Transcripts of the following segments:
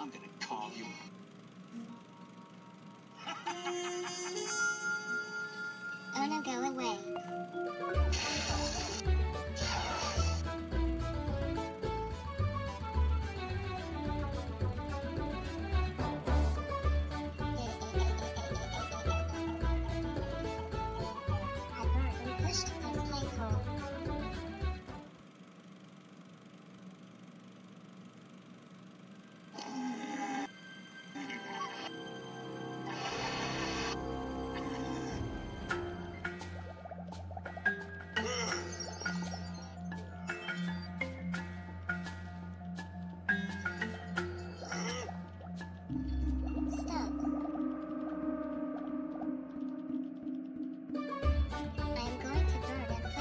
I'm gonna call you. oh no, go away.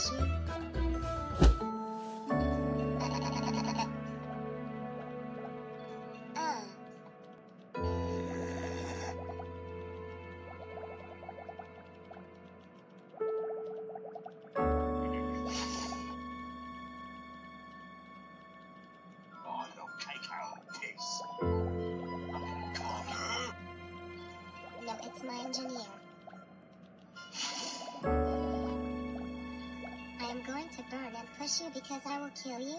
No, it's my engineer. I'm going to burn and push you because I will kill you.